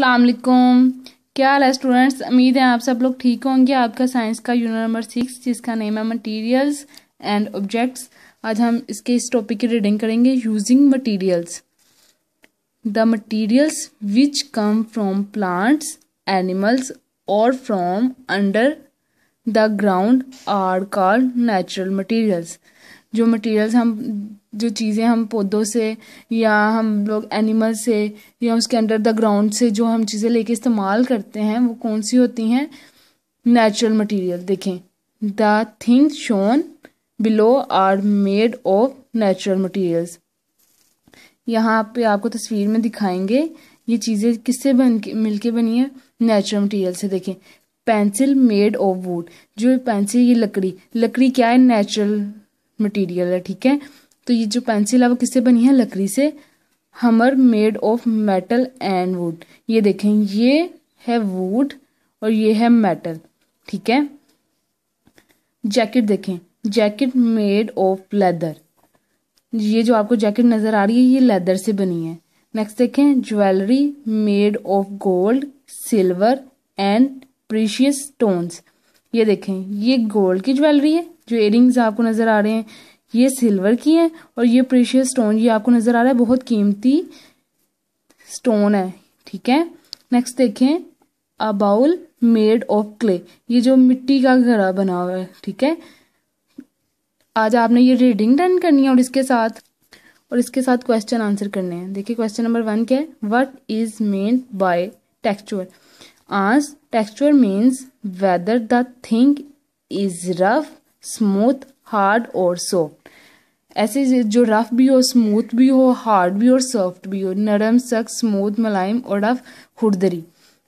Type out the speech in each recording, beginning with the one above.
अस्सलाम वालेकुम। क्या हाल है स्टूडेंट्स उम्मीद है आप सब लोग ठीक होंगे। आपका साइंस का यूनिट नंबर सिक्स जिसका नेम है मटेरियल्स एंड ऑब्जेक्ट्स आज हम इसके इस टॉपिक की रीडिंग करेंगे using materials the materials which come from plants animals और from under the ground are called natural materials जो मटेरियल्स हम, जो चीज़ें हम पौधों से या हम लोग एनिमल से या उसके अंडर द ग्राउंड से जो हम चीज़ें लेके इस्तेमाल करते हैं, वो कौन सी होती हैं? नेचुरल मटेरियल देखें। The things shown below are made of natural materials यहाँ पे आपको तस्वीर में दिखाएँगे, ये चीज़ें किससे बन के मिल के बनी है? नेचुरल मटेरियल से, देखें। पेंसिल मेड ऑफ़ वुड जो पेंसिल ये लकड़ी। लकड़ी क्या है? नेचुरल मटेरियल है, ठीक है? तो ये जो पेंसिल है, वो किससे बनी है? लकड़ी से। Hammer made of metal and wood ये देखें, ये है वुड और ये है मेटल ठीक है? जैकेट देखें जैकेट मेड ऑफ़ लेदर ये जो आपको जैकेट नज़र आ रही है, ये लेदर से बनी है। नेक्स्ट देखें jewellery made of gold silver and precious stones ये देखें, ये गोल्ड की ज्वेलरी है जो इयरिंग्स आपको नज़र आ रहे हैं, ये सिल्वर की है और ये प्रीशियस स्टोन ये आपको नज़र आ रहा है, बहुत कीमती स्टोन है, ठीक है? नेक्स्ट देखें a bowl made of clay ये जो मिट्टी का घड़ा बना हुआ है, ठीक है? आज आपने ये रीडिंग डन करनी है और इसके साथ, और इसके साथ क्वेश्चन आंसर करने हैं। देखिए क्वेश्चन नंबर वन क्या है? What is meant by texture आज texture means whether the thing is rough smooth, hard और सॉफ्ट। ऐसे जो रफ भी हो, स्मूथ भी हो, हार्ड भी और सॉफ्ट भी हो, नरम, सख्त, स्मूथ, मुलायम और रफ, खुरदरी।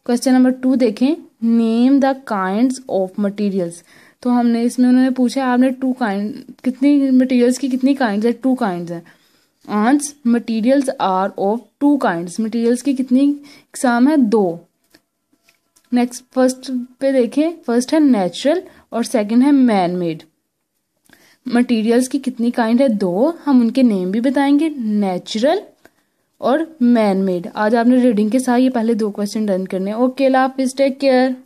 क्वेश्चन नंबर टू देखें। Name the kind of materials तो हमने इसमें उन्होंने पूछा, आपने टू काइंड कितनी मटीरियल्स की कितनी काइंड है? टू काइंड है। Ans materials are of two kind materials की कितनी इकसाम है? दो। नेक्स्ट फ़र्स्ट पे देखें। फ़र्स्ट है नेचुरल और सेकंड है मैन मेड मटेरियल्स की कितनी काइंड है? दो। हम उनके नेम भी बताएँगे। नेचुरल और मैन मेड आज आपने रीडिंग के साथ ये पहले दो क्वेश्चन डन करने ओके ला टेक केयर